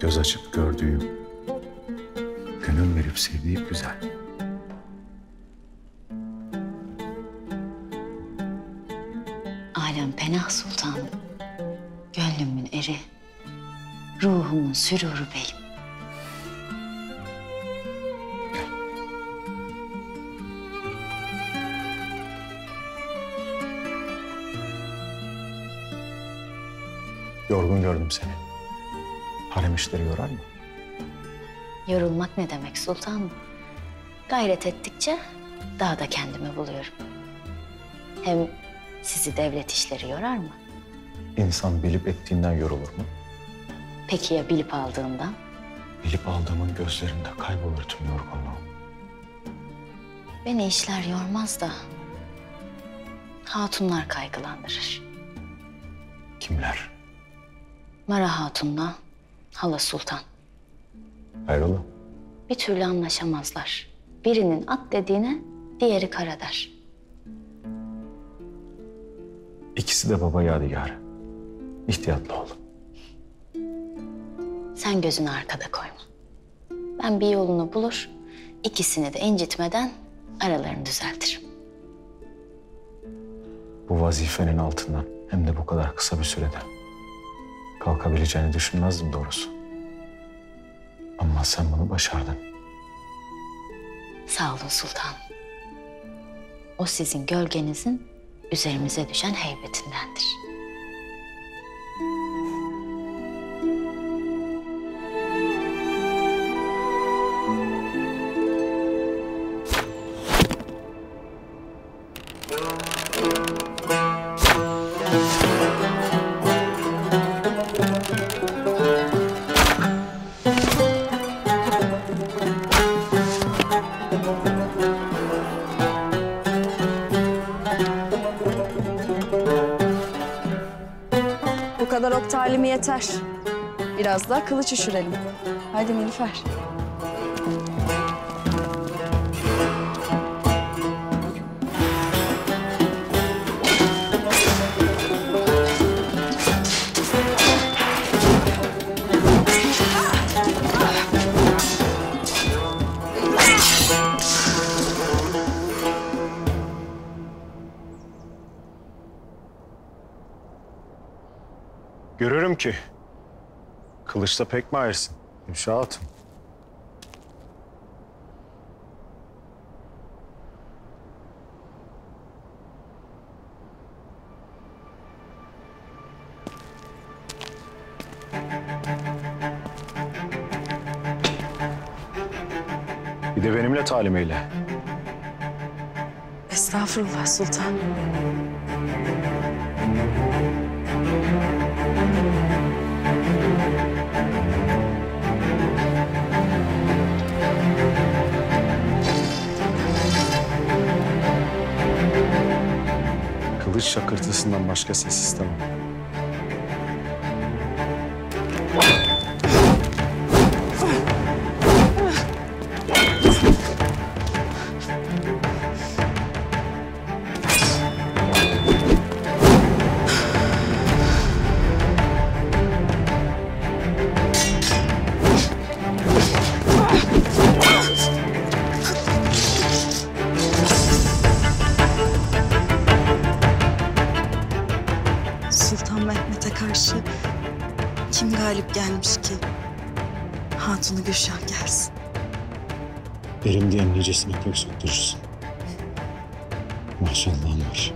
göz açıp gördüğüm, gönül verip sevdiğim güzel. Alem Penah Sultanım, gönlümün eri, ruhumun süruru beyim. Yorgun gördüm seni. Harem işleri yorar mı? Yorulmak ne demek sultanım? Gayret ettikçe daha da kendimi buluyorum. Hem sizi devlet işleri yorar mı? İnsan bilip ettiğinden yorulur mu? Peki ya bilip aldığından? Bilip aldığımın gözlerinde kaybolur tüm yorgunluğum. Beni işler yormaz da hatunlar kaygılandırır. Kimler? Mara Hatun'la Hala Sultan. Hayrola? Bir türlü anlaşamazlar. Birinin at dediğine diğeri kara der. İkisi de baba yadigarı. İhtiyatlı ol. Sen gözünü arkada koyma. Ben bir yolunu bulur, ikisini de incitmeden aralarını düzeltirim. Bu vazifenin altından hem de bu kadar kısa bir sürede kalkabileceğini düşünmezdim doğrusu. Ama sen bunu başardın. Sağ olun sultanım. O sizin gölgenizin üzerimize düşen heybetindendir. Bu talimi yeter. Biraz daha kılıç üşürelim. Hadi Nilüfer. Görürüm ki. Kılıçta pek mahirsin. Gülşah Hatun. Bir de benimle talim eyle. Estağfurullah sultan. Kılıç şakırtısından başka ses istemem. Sultan Mehmet'e karşı kim galip gelmiş ki? Hatunu Gülşah gelsin. Benim diyen nicesine kök söktürürsün. Maşallahın var.